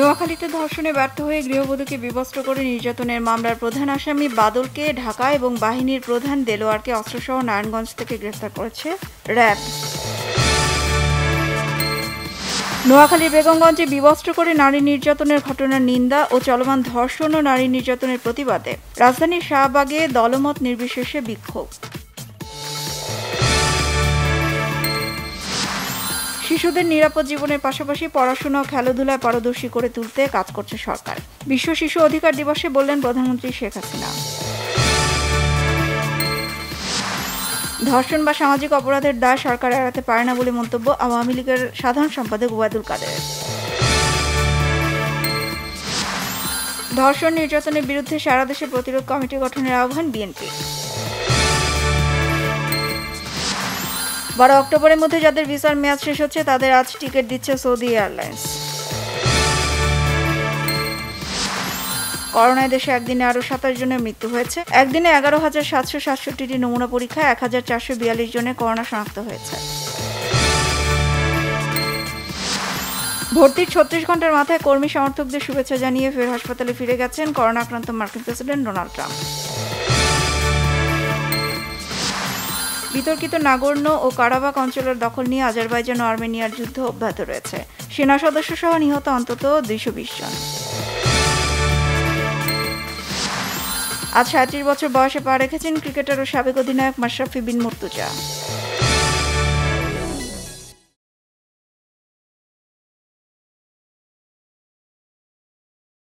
নোয়াখালীতে ধর্ষণে ব্যর্থ হয়ে গৃহবধূকে বিবস্ত্র করে নির্যাতনের মামলার প্রধান আসামি বাদলকে ঢাকা এবং বাহিনীর প্রধান দেলোয়ারকে অস্ত্রসহ নারায়ণগঞ্জ থেকে গ্রেফতার করেছে র্যাব। নোয়াখালীর বেগমগঞ্জে বিবস্ত্র করে নারী নির্যাতনের ঘটনার নিন্দা ও চলমান ধর্ষণ ও নারী নির্যাতনের প্রতিবাদে। রাজধানীর শাহবাগে দলমত নির্বিশেষে বিক্ষোভ। শিশুদের নিরাপদ জীবনের পাশাপাশি পড়াশোনা ও খেলাধুলায় পারদর্শী করে তুলতে কাজ করছে সরকার। বিশ্ব শিশু অধিকার দিবসে বললেন প্রধানমন্ত্রী শেখ হাসিনা। ধর্ষণ বা সামাজিক অপরাধের দায় সরকার এড়াতে পারে না বলে মন্তব্য আওয়ামী লীগের সাধারণ সম্পাদক ওবায়দুল কাদের। ধর্ষণ নির্যাতনের বিরুদ্ধে সারা দেশে প্রতিরোধ কমিটি গঠনের আহ্বান বিএনপি। বারো অক্টোবরের মধ্যে যাদের ভিসার মেয়াদ শেষ হচ্ছে, তাদের আজ টিকিট দিচ্ছে সৌদি এয়ারলাইন্স। করোনায় দেশে একদিনে আরও সাতাশ জনের মৃত্যু হয়েছে। একদিনে এগারো হাজার সাতশো সাতষট্টিটি নমুনা পরীক্ষায় এক হাজার চারশো বিয়াল্লিশ জনের করোনা শনাক্ত হয়েছে। ভর্তির ছত্রিশ ঘণ্টার মাথায় কর্মী সমর্থকদের শুভেচ্ছা জানিয়ে ফের হাসপাতালে ফিরে গেছেন করোনা আক্রান্ত মার্কিন প্রেসিডেন্ট ডোনাল্ড ট্রাম্প। বিতর্কিত নাগর্ণ ও কারাবাক অঞ্চলের দখল নিয়ে আজারবাইজান ও আর্মেনিয়ার যুদ্ধ অব্যাহত রয়েছে। সেনা সদস্য সহ নিহত অন্তত দুইশো বিশ জন। আজ সাঁত্রিশ বছর বয়সে পা রেখেছেন ক্রিকেটার ও সাবেক অধিনায়ক মাশরাফি বিন মুর্তুজা।